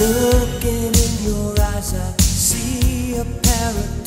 Looking in your eyes, I see a paradise.